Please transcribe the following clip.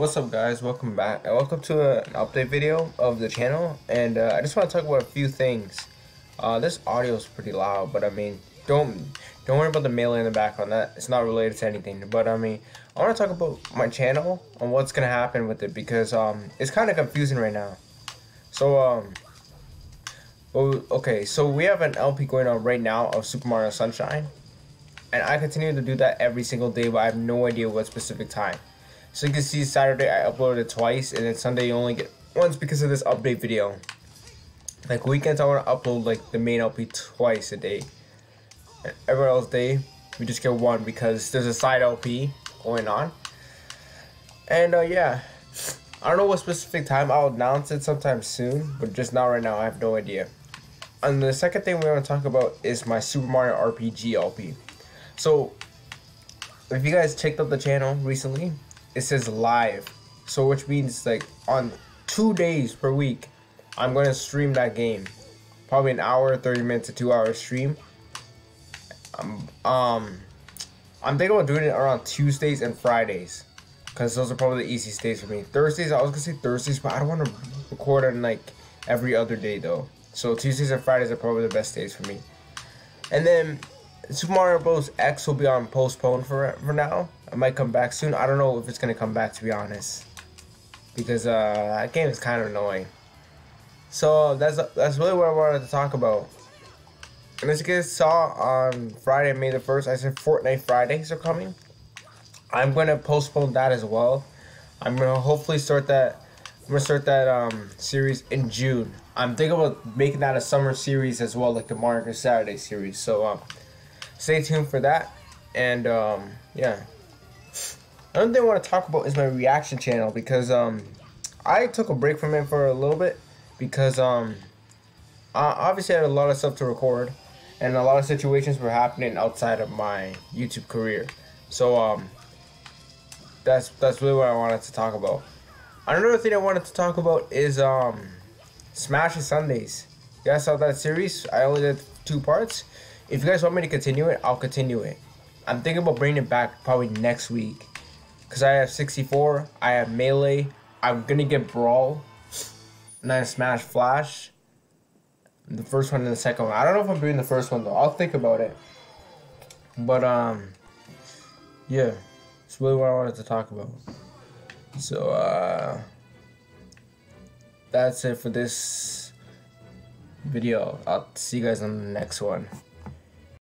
What's up guys, welcome back welcome to an update video of the channel and uh, I just want to talk about a few things. Uh, this audio is pretty loud but I mean don't don't worry about the melee in the background that it's not related to anything but I mean I want to talk about my channel and what's gonna happen with it because um it's kind of confusing right now. So um okay so we have an LP going on right now of Super Mario Sunshine and I continue to do that every single day but I have no idea what specific time. So you can see Saturday I uploaded twice and then Sunday you only get once because of this update video. Like weekends I want to upload like the main LP twice a day. And every else day we just get one because there's a side LP going on. And uh, yeah, I don't know what specific time I'll announce it sometime soon, but just not right now I have no idea. And the second thing we want to talk about is my Super Mario RPG LP. So if you guys checked out the channel recently, it says live. So which means like on two days per week, I'm gonna stream that game. Probably an hour, 30 minutes to two hour stream. Um, um I'm thinking about doing it around Tuesdays and Fridays. Cause those are probably the easiest days for me. Thursdays, I was gonna say Thursdays, but I don't wanna record on like every other day though. So Tuesdays and Fridays are probably the best days for me. And then Super Mario Bros. X will be on postponed for for now. It might come back soon. I don't know if it's gonna come back to be honest, because uh, that game is kind of annoying. So that's that's really what I wanted to talk about. And as you guys saw on Friday, May the first, I said Fortnite Fridays are coming. I'm gonna postpone that as well. I'm gonna hopefully start that. I'm gonna start that um, series in June. I'm thinking about making that a summer series as well, like the Mario Saturday series. So um, stay tuned for that. And um, yeah. Another thing I want to talk about is my reaction channel because um, I took a break from it for a little bit because um, I obviously had a lot of stuff to record and a lot of situations were happening outside of my YouTube career. So um, that's that's really what I wanted to talk about. Another thing I wanted to talk about is um, Smash Sundays. You guys saw that series? I only did two parts. If you guys want me to continue it, I'll continue it. I'm thinking about bringing it back probably next week. Because I have 64, I have Melee, I'm gonna get Brawl, and then Smash Flash. The first one and the second one. I don't know if I'm doing the first one though. I'll think about it. But, um, yeah. It's really what I wanted to talk about. So, uh, that's it for this video. I'll see you guys on the next one.